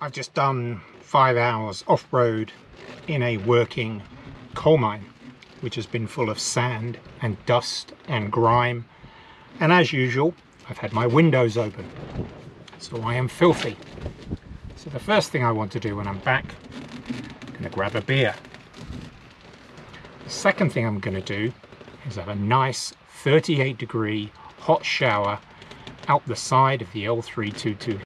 I've just done five hours off-road in a working coal mine, which has been full of sand and dust and grime. And as usual, I've had my windows open, so I am filthy. So the first thing I want to do when I'm back, I'm gonna grab a beer. The second thing I'm gonna do is have a nice 38 degree hot shower out the side of the L322.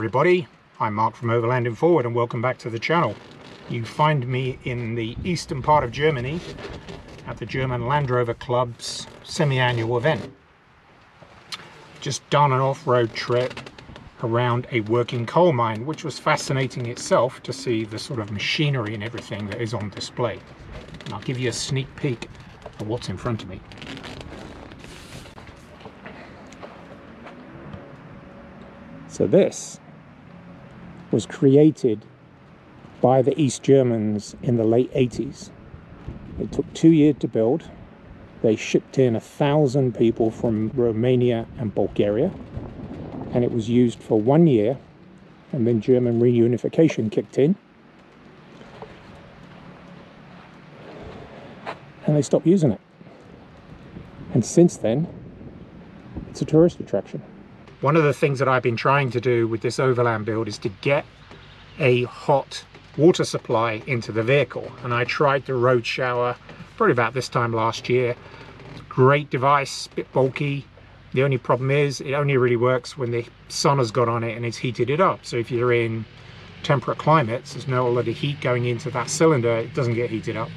Everybody, I'm Mark from Overlanding Forward and welcome back to the channel. You find me in the eastern part of Germany at the German Land Rover Club's semi-annual event. Just done an off-road trip around a working coal mine, which was fascinating itself to see the sort of machinery and everything that is on display. And I'll give you a sneak peek of what's in front of me. So this was created by the East Germans in the late 80s. It took two years to build. They shipped in a thousand people from Romania and Bulgaria, and it was used for one year, and then German reunification kicked in. And they stopped using it. And since then, it's a tourist attraction. One of the things that I've been trying to do with this overland build is to get a hot water supply into the vehicle. And I tried the road shower probably about this time last year. Great device, bit bulky. The only problem is it only really works when the sun has got on it and it's heated it up. So if you're in temperate climates, there's no already heat going into that cylinder, it doesn't get heated up.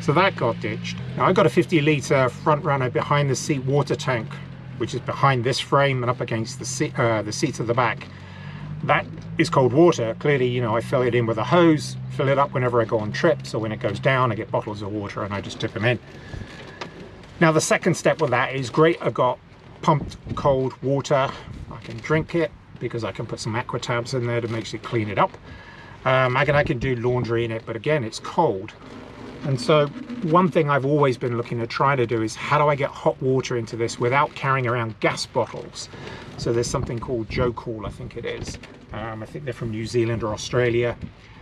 So that got ditched. Now I got a 50 litre front runner behind the seat water tank which is behind this frame and up against the, seat, uh, the seats at the back. That is cold water. Clearly, you know, I fill it in with a hose, fill it up whenever I go on trips, so when it goes down, I get bottles of water and I just tip them in. Now, the second step with that is great. I've got pumped cold water. I can drink it because I can put some aqua tabs in there to make it clean it up. Um, I, can, I can do laundry in it, but again, it's cold. And so one thing I've always been looking to try to do is how do I get hot water into this without carrying around gas bottles? So there's something called Joolca, I think it is. Um, I think they're from New Zealand or Australia.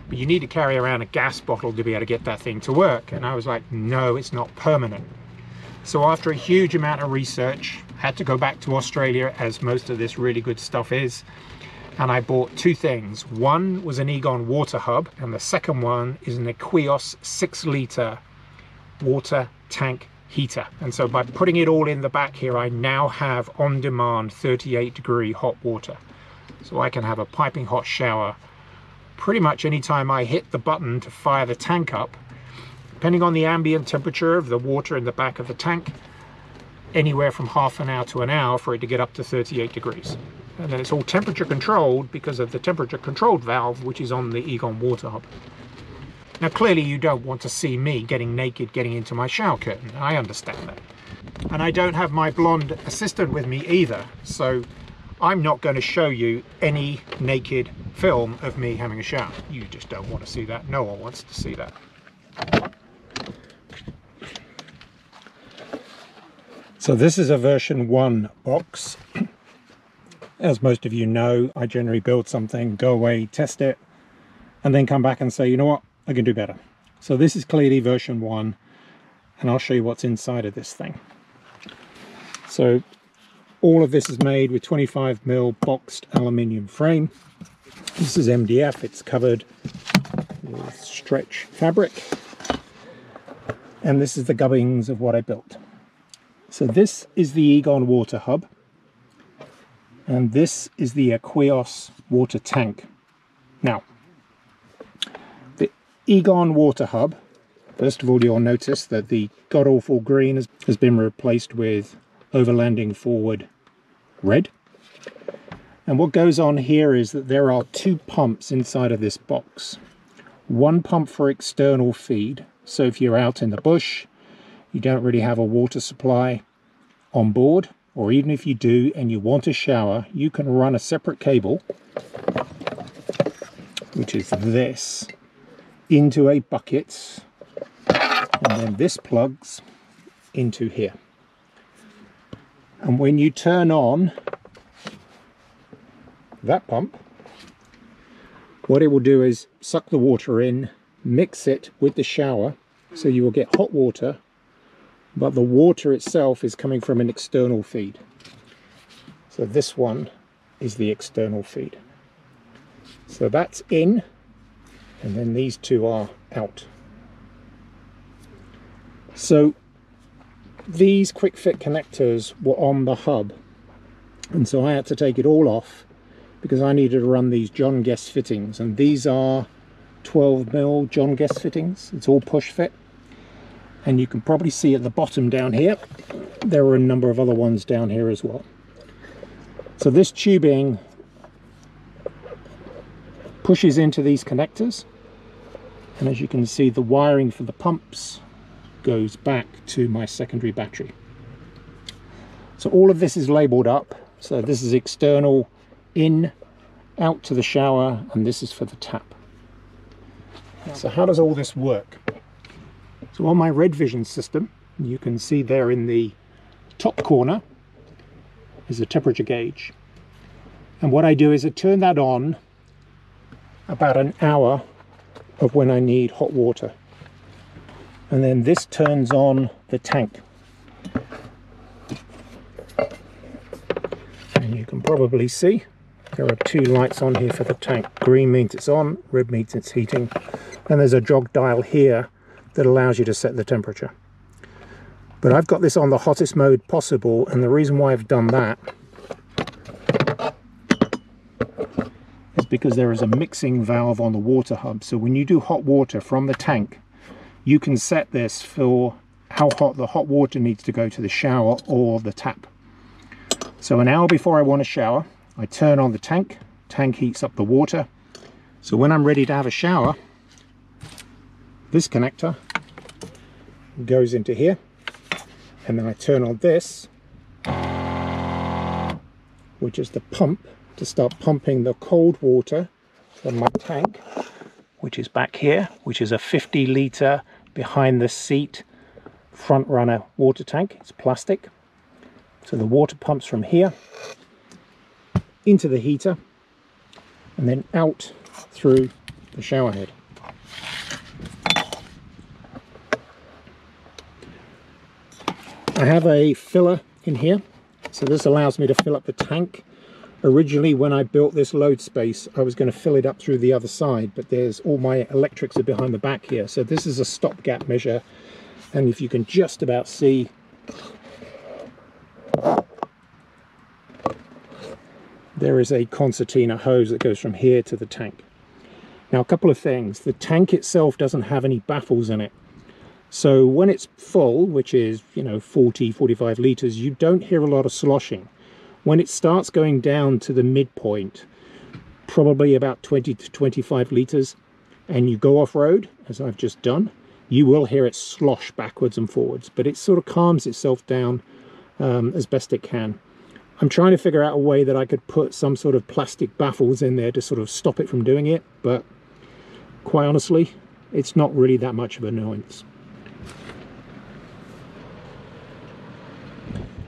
But you need to carry around a gas bottle to be able to get that thing to work. And I was like, no, it's not permanent. So after a huge amount of research, had to go back to Australia as most of this really good stuff is and I bought two things. One was an Egon water hub and the second one is an Aqueous 6 litre water tank heater. And so by putting it all in the back here, I now have on-demand 38 degree hot water. So I can have a piping hot shower pretty much anytime I hit the button to fire the tank up. Depending on the ambient temperature of the water in the back of the tank, anywhere from half an hour to an hour for it to get up to 38 degrees and then it's all temperature controlled because of the temperature controlled valve which is on the Egon water hub. Now clearly you don't want to see me getting naked getting into my shower curtain, I understand that. And I don't have my blonde assistant with me either, so I'm not going to show you any naked film of me having a shower. You just don't want to see that, no one wants to see that. So this is a version 1 box as most of you know, I generally build something, go away, test it, and then come back and say, you know what, I can do better. So this is clearly version one, and I'll show you what's inside of this thing. So all of this is made with 25 mil boxed aluminium frame. This is MDF, it's covered with stretch fabric. and this is the gubbings of what I built. So this is the Egon water hub and this is the Aqueous water tank. Now, the Egon water hub, first of all you'll notice that the god-awful green has been replaced with overlanding forward red. And what goes on here is that there are two pumps inside of this box. One pump for external feed, so if you're out in the bush, you don't really have a water supply on board, or even if you do and you want a shower, you can run a separate cable, which is this, into a bucket, and then this plugs into here. And when you turn on that pump, what it will do is suck the water in, mix it with the shower, so you will get hot water but the water itself is coming from an external feed. So this one is the external feed. So that's in, and then these two are out. So these quick fit connectors were on the hub, and so I had to take it all off because I needed to run these John Guest fittings, and these are 12 mil John Guest fittings. It's all push fit and you can probably see at the bottom down here there are a number of other ones down here as well. So this tubing pushes into these connectors. And as you can see the wiring for the pumps goes back to my secondary battery. So all of this is labeled up. So this is external in out to the shower and this is for the tap. So how does all this work so on my Red Vision system, you can see there in the top corner is a temperature gauge. And what I do is I turn that on about an hour of when I need hot water. And then this turns on the tank. And you can probably see there are two lights on here for the tank. Green means it's on, red means it's heating. And there's a jog dial here that allows you to set the temperature. But I've got this on the hottest mode possible, and the reason why I've done that is because there is a mixing valve on the water hub. So when you do hot water from the tank, you can set this for how hot the hot water needs to go to the shower or the tap. So an hour before I want to shower, I turn on the tank, tank heats up the water. So when I'm ready to have a shower, this connector goes into here. And then I turn on this which is the pump to start pumping the cold water from my tank which is back here which is a 50 litre behind the seat front runner water tank. It's plastic. So the water pumps from here into the heater and then out through the shower head I have a filler in here. So this allows me to fill up the tank. Originally when I built this load space I was going to fill it up through the other side but there's all my electrics are behind the back here. So this is a stopgap measure. And if you can just about see there is a concertina hose that goes from here to the tank. Now a couple of things. The tank itself doesn't have any baffles in it so when it's full, which is, you know, 40, 45 litres, you don't hear a lot of sloshing. When it starts going down to the midpoint, probably about 20 to 25 litres, and you go off-road, as I've just done, you will hear it slosh backwards and forwards, but it sort of calms itself down um, as best it can. I'm trying to figure out a way that I could put some sort of plastic baffles in there to sort of stop it from doing it, but quite honestly, it's not really that much of an annoyance.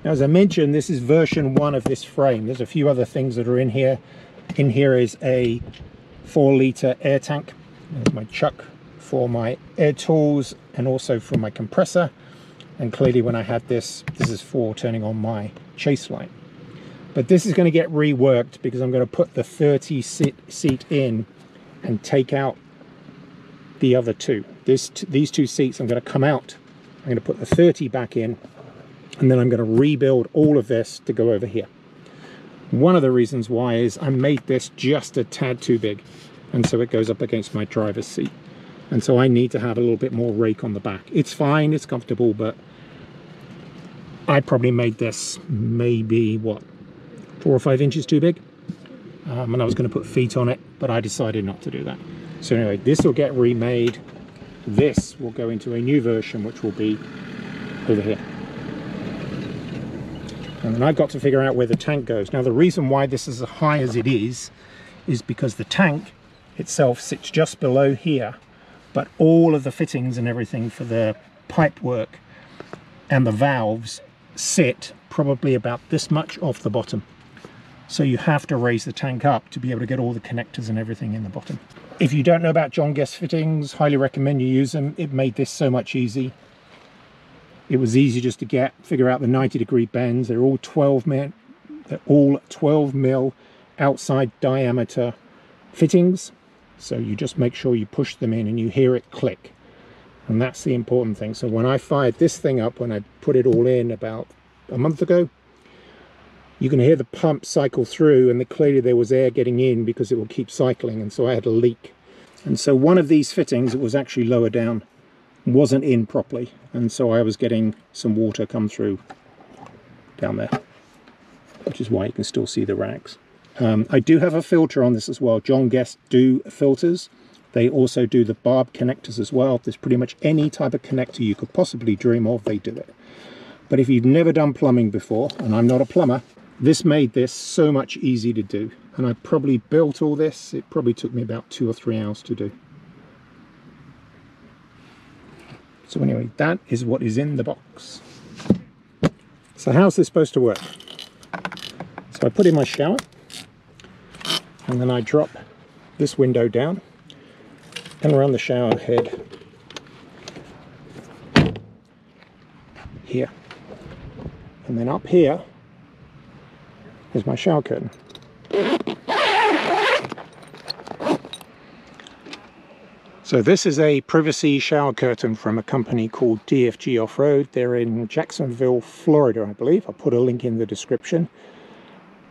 Now, as I mentioned, this is version one of this frame. There's a few other things that are in here. In here is a four litre air tank. There's my chuck for my air tools and also for my compressor. And clearly when I had this, this is for turning on my chase light. But this is going to get reworked because I'm going to put the 30 seat, seat in and take out the other two. This, these two seats I'm going to come out I'm going to put the 30 back in and then I'm going to rebuild all of this to go over here. One of the reasons why is I made this just a tad too big and so it goes up against my driver's seat and so I need to have a little bit more rake on the back. It's fine, it's comfortable, but I probably made this maybe, what, four or five inches too big. Um, and I was going to put feet on it, but I decided not to do that. So anyway, this will get remade. This will go into a new version, which will be over here. And then I've got to figure out where the tank goes. Now the reason why this is as high as it is, is because the tank itself sits just below here, but all of the fittings and everything for the pipe work and the valves sit probably about this much off the bottom. So you have to raise the tank up to be able to get all the connectors and everything in the bottom. If you don't know about John Guest fittings, highly recommend you use them. It made this so much easy. It was easy just to get, figure out the 90 degree bends. They're all 12 mil, they're all 12 mil outside diameter fittings. So you just make sure you push them in and you hear it click. And that's the important thing. So when I fired this thing up, when I put it all in about a month ago, you can hear the pump cycle through and clearly there was air getting in because it will keep cycling. And so I had a leak. And so one of these fittings, it was actually lower down, wasn't in properly. And so I was getting some water come through down there, which is why you can still see the rags. Um, I do have a filter on this as well. John Guest do filters. They also do the barb connectors as well. There's pretty much any type of connector you could possibly dream of, they do it. But if you've never done plumbing before, and I'm not a plumber, this made this so much easy to do. And I probably built all this, it probably took me about two or three hours to do. So anyway, that is what is in the box. So how's this supposed to work? So I put in my shower, and then I drop this window down and around the shower head here and then up here is my shower curtain so this is a privacy shower curtain from a company called DFG Off-Road. They're in Jacksonville Florida I believe. I'll put a link in the description.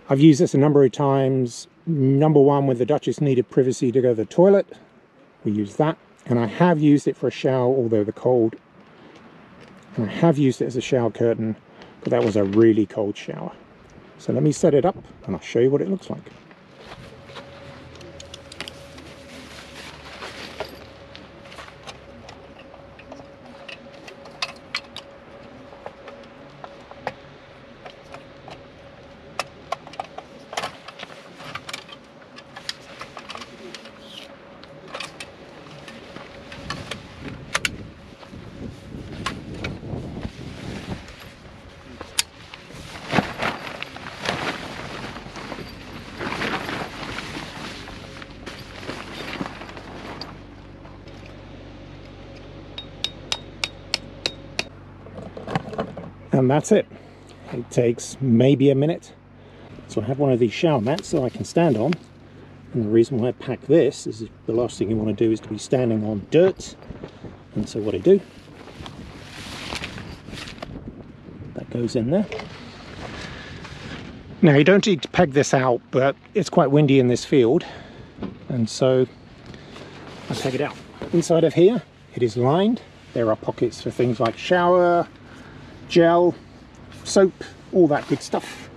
I've used this a number of times. Number one when the Duchess needed privacy to go to the toilet we used that. And I have used it for a shower although the cold. And I have used it as a shower curtain but that was a really cold shower so let me set it up and I'll show you what it looks like and that's it. It takes maybe a minute. So I have one of these shower mats that I can stand on. And the reason why I pack this is the last thing you want to do is to be standing on dirt. And so what I do that goes in there. Now you don't need to peg this out but it's quite windy in this field. And so I peg it out. Inside of here it is lined. There are pockets for things like shower gel, soap, all that good stuff.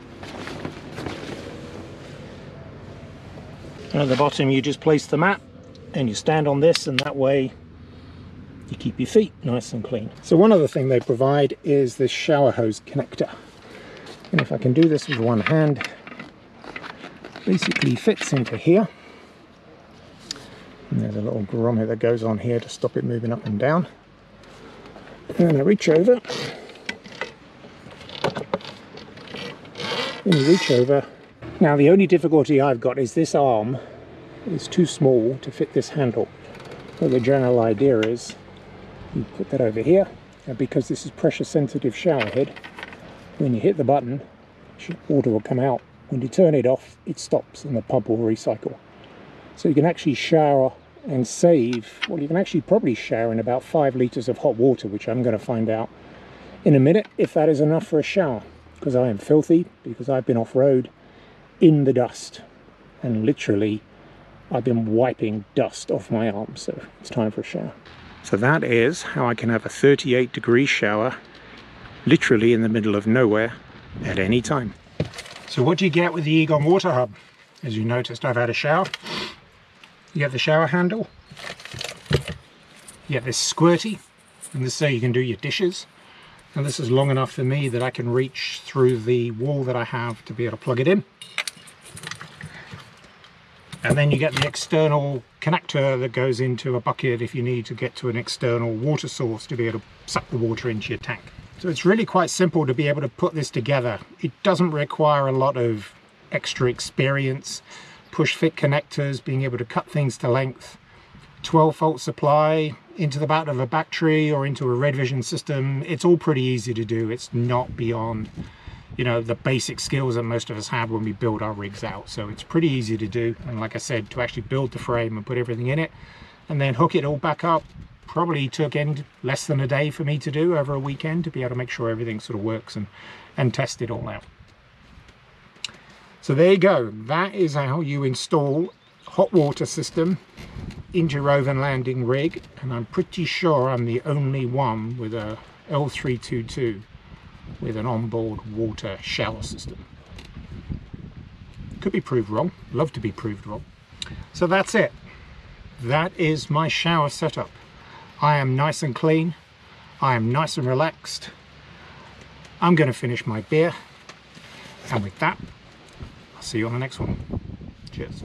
And at the bottom you just place the mat and you stand on this and that way you keep your feet nice and clean. So one other thing they provide is this shower hose connector. And if I can do this with one hand, basically fits into here. And there's a little grommet that goes on here to stop it moving up and down. And I reach over reach over. Now the only difficulty I've got is this arm is too small to fit this handle. But the general idea is you put that over here and because this is pressure sensitive shower head when you hit the button water will come out. When you turn it off it stops and the pump will recycle. So you can actually shower and save, well, you can actually probably shower in about five litres of hot water, which I'm going to find out in a minute if that is enough for a shower, because I am filthy, because I've been off-road in the dust, and literally I've been wiping dust off my arms, so it's time for a shower. So that is how I can have a 38 degree shower, literally in the middle of nowhere, at any time. So what do you get with the Egon Water Hub? As you noticed, I've had a shower. You have the shower handle. You have this squirty, and this is so you can do your dishes. And this is long enough for me that I can reach through the wall that I have to be able to plug it in. And then you get the external connector that goes into a bucket if you need to get to an external water source to be able to suck the water into your tank. So it's really quite simple to be able to put this together. It doesn't require a lot of extra experience push fit connectors, being able to cut things to length, 12 volt supply into the back of a battery or into a Red Vision system. It's all pretty easy to do. It's not beyond, you know, the basic skills that most of us have when we build our rigs out. So it's pretty easy to do. And like I said, to actually build the frame and put everything in it and then hook it all back up probably took end less than a day for me to do over a weekend to be able to make sure everything sort of works and, and test it all out. So there you go. That is how you install hot water system into your overlanding rig. And I'm pretty sure I'm the only one with a L322 with an onboard water shower system. Could be proved wrong. Love to be proved wrong. So that's it. That is my shower setup. I am nice and clean. I am nice and relaxed. I'm going to finish my beer. And with that, I'll see you on the next one. Cheers.